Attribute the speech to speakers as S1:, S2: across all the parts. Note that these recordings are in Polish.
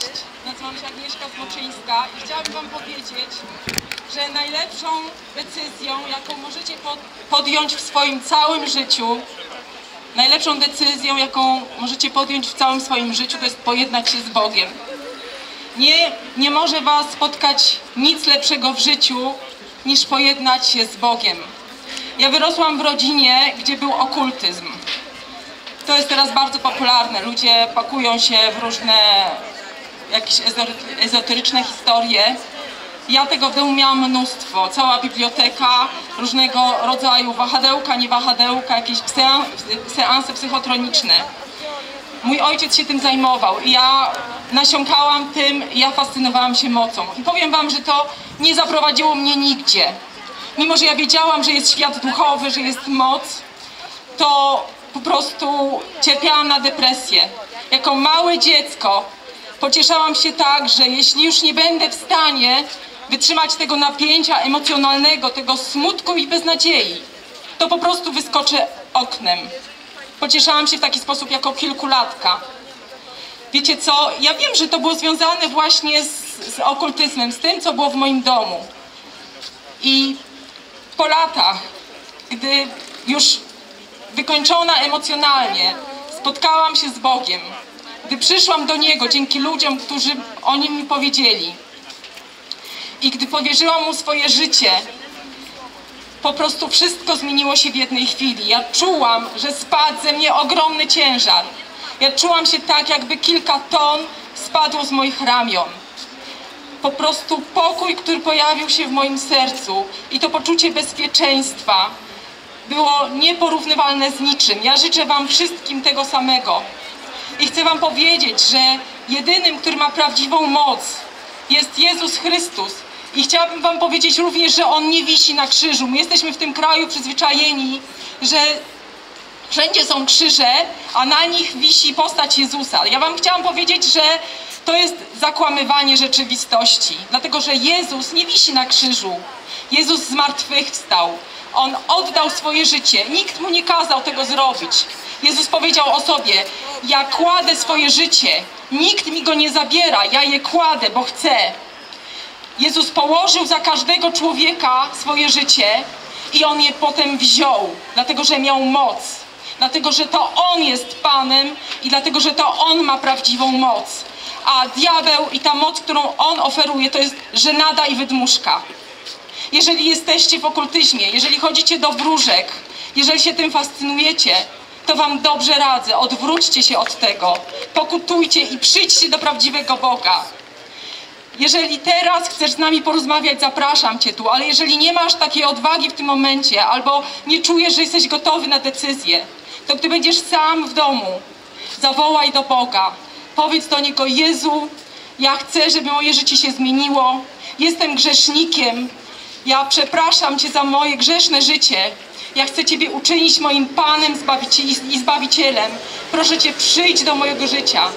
S1: Cześć, nazywam się Agnieszka Smoczyńska i chciałabym Wam powiedzieć, że najlepszą decyzją, jaką możecie pod, podjąć w swoim całym życiu, najlepszą decyzją, jaką możecie podjąć w całym swoim życiu, to jest pojednać się z Bogiem. Nie, nie może Was spotkać nic lepszego w życiu, niż pojednać się z Bogiem. Ja wyrosłam w rodzinie, gdzie był okultyzm. To jest teraz bardzo popularne. Ludzie pakują się w różne jakieś ezoteryczne historie. Ja tego w domu miałam mnóstwo. Cała biblioteka, różnego rodzaju wahadełka, niewahadełka, jakieś sean- seanse psychotroniczne. Mój ojciec się tym zajmował i ja nasiąkałam tym, ja fascynowałam się mocą. I powiem wam, że to nie zaprowadziło mnie nigdzie. Mimo, że ja wiedziałam, że jest świat duchowy, że jest moc, to po prostu cierpiałam na depresję. Jako małe dziecko pocieszałam się tak, że jeśli już nie będę w stanie wytrzymać tego napięcia emocjonalnego, tego smutku i beznadziei, to po prostu wyskoczę oknem. Pocieszałam się w taki sposób jako kilkulatka. Wiecie co, ja wiem, że to było związane właśnie z, z okultyzmem, z tym, co było w moim domu. I po latach, gdy już wykończona emocjonalnie spotkałam się z Bogiem, gdy przyszłam do Niego dzięki ludziom, którzy o Nim mi powiedzieli i gdy powierzyłam Mu swoje życie, po prostu wszystko zmieniło się w jednej chwili. Ja czułam, że spadł ze mnie ogromny ciężar. Ja czułam się tak, jakby kilka ton spadło z moich ramion. Po prostu pokój, który pojawił się w moim sercu i to poczucie bezpieczeństwa było nieporównywalne z niczym. Ja życzę Wam wszystkim tego samego. I chcę Wam powiedzieć, że jedynym, który ma prawdziwą moc, jest Jezus Chrystus. I chciałabym Wam powiedzieć również, że On nie wisi na krzyżu. My jesteśmy w tym kraju przyzwyczajeni, że wszędzie są krzyże, a na nich wisi postać Jezusa. Ja Wam chciałam powiedzieć, że to jest zakłamywanie rzeczywistości, dlatego że Jezus nie wisi na krzyżu. Jezus zmartwychwstał. On oddał swoje życie. Nikt mu nie kazał tego zrobić. Jezus powiedział o sobie: Ja kładę swoje życie. Nikt mi go nie zabiera. Ja je kładę, bo chcę. Jezus położył za każdego człowieka swoje życie i on je potem wziął, dlatego że miał moc. Dlatego, że to On jest Panem i dlatego, że to On ma prawdziwą moc. A diabeł i ta moc, którą On oferuje, to jest żenada i wydmuszka. Jeżeli jesteście w okultyzmie, jeżeli chodzicie do wróżek, jeżeli się tym fascynujecie, to Wam dobrze radzę, odwróćcie się od tego, pokutujcie i przyjdźcie do prawdziwego Boga. Jeżeli teraz chcesz z nami porozmawiać, zapraszam Cię tu, ale jeżeli nie masz takiej odwagi w tym momencie, albo nie czujesz, że jesteś gotowy na decyzję, to gdy będziesz sam w domu, zawołaj do Boga. Powiedz do Niego, Jezu, ja chcę, żeby moje życie się zmieniło. Jestem grzesznikiem. Ja przepraszam Cię za moje grzeszne życie. Ja chcę Ciebie uczynić moim Panem i Zbawicielem. Proszę Cię, przyjdź do mojego życia.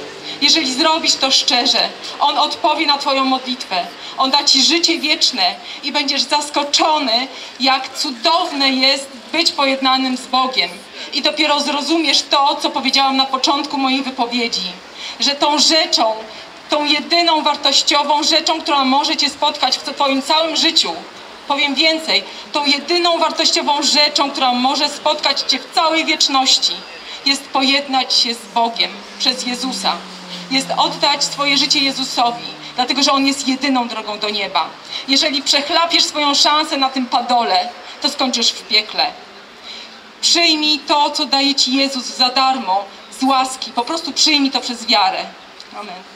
S1: Jeżeli zrobisz to szczerze, On odpowie na Twoją modlitwę. On da Ci życie wieczne i będziesz zaskoczony, jak cudowne jest być pojednanym z Bogiem. I dopiero zrozumiesz to, co powiedziałam na początku mojej wypowiedzi, że tą rzeczą, tą jedyną wartościową rzeczą, która może Cię spotkać w Twoim całym życiu, powiem więcej, tą jedyną wartościową rzeczą, która może spotkać Cię w całej wieczności, jest pojednać się z Bogiem przez Jezusa. Jest oddać swoje życie Jezusowi, dlatego że On jest jedyną drogą do nieba. Jeżeli przechlapiesz swoją szansę na tym padole, to skończysz w piekle. Przyjmij to, co daje Ci Jezus za darmo, z łaski. Po prostu przyjmij to przez wiarę. Amen.